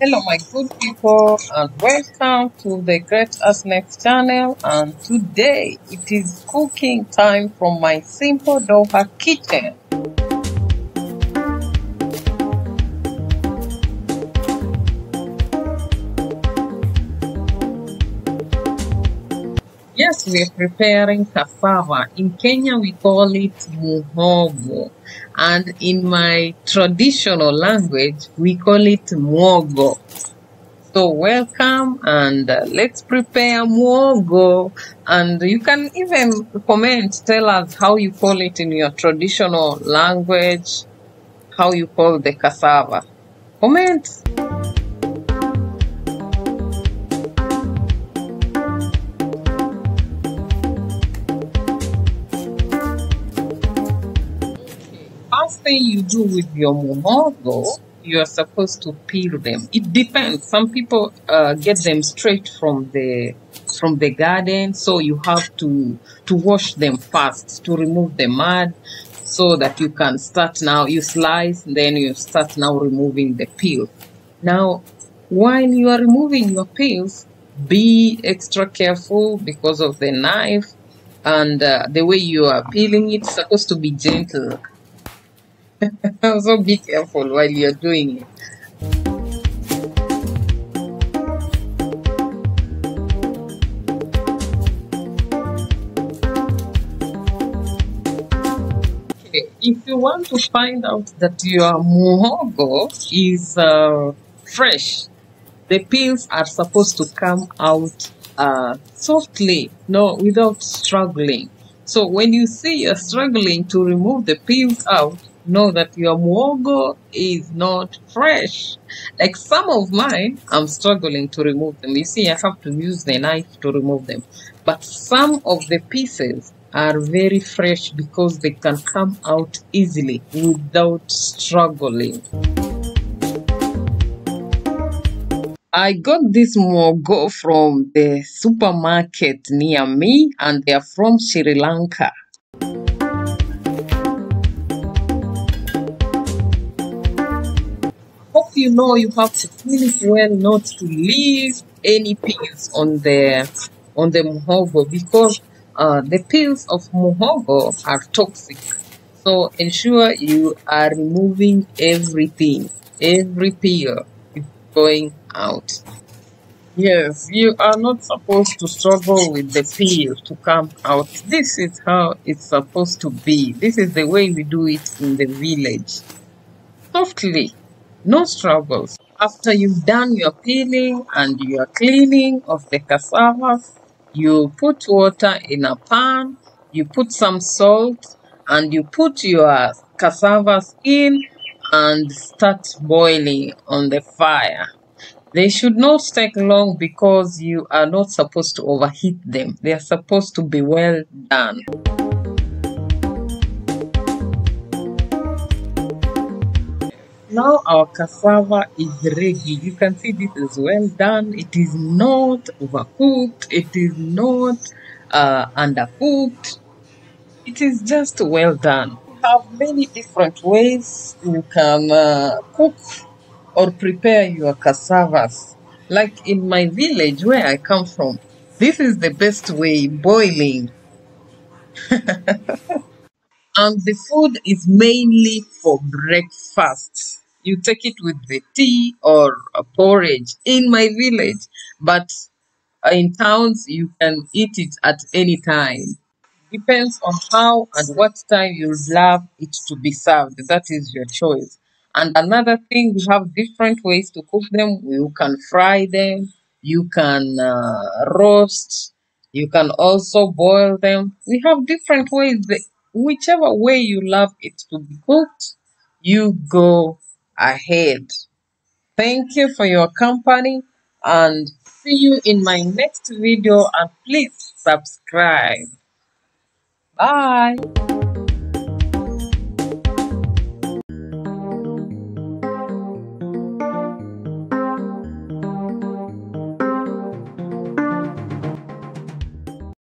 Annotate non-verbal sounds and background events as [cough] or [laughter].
Hello, my good people, and welcome to the Great Asneth channel. And today it is cooking time from my simple Doha kitchen. Yes, we are preparing cassava. In Kenya, we call it muhogo. And in my traditional language, we call it mwogo. So welcome and uh, let's prepare mwogo. And you can even comment, tell us how you call it in your traditional language, how you call the cassava. Comment. First thing you do with your muhogo, you are supposed to peel them. It depends. Some people uh, get them straight from the from the garden, so you have to to wash them first to remove the mud, so that you can start now. You slice, then you start now removing the peel. Now, while you are removing your peels, be extra careful because of the knife and uh, the way you are peeling it. Supposed to be gentle [laughs] so be careful while you're doing it. Okay, if you want to find out that your muhogo is uh, fresh, the peels are supposed to come out uh, softly, no, without struggling. So when you see you're struggling to remove the peels out, know that your mwogo is not fresh. Like some of mine, I'm struggling to remove them. You see, I have to use the knife to remove them. But some of the pieces are very fresh because they can come out easily without struggling. I got this mwogo from the supermarket near me and they are from Sri Lanka. You know you have to clean it well not to leave any peels on the on the muhogo because uh, the peels of muhogo are toxic. So ensure you are removing everything every is going out. Yes you are not supposed to struggle with the peel to come out. This is how it's supposed to be. This is the way we do it in the village. Softly no struggles. After you've done your peeling and your cleaning of the cassava, you put water in a pan, you put some salt, and you put your cassavas in and start boiling on the fire. They should not take long because you are not supposed to overheat them. They are supposed to be well done. Now our cassava is ready. You can see this is well done. It is not overcooked. It is not uh, undercooked. It is just well done. You have many different ways you can uh, cook or prepare your cassavas. Like in my village where I come from, this is the best way, boiling. [laughs] And the food is mainly for breakfast. You take it with the tea or a porridge in my village, but in towns you can eat it at any time. Depends on how and what time you love it to be served. That is your choice. And another thing, we have different ways to cook them. You can fry them, you can uh, roast, you can also boil them. We have different ways. Whichever way you love it to be cooked, you go ahead. Thank you for your company and see you in my next video and please subscribe. Bye.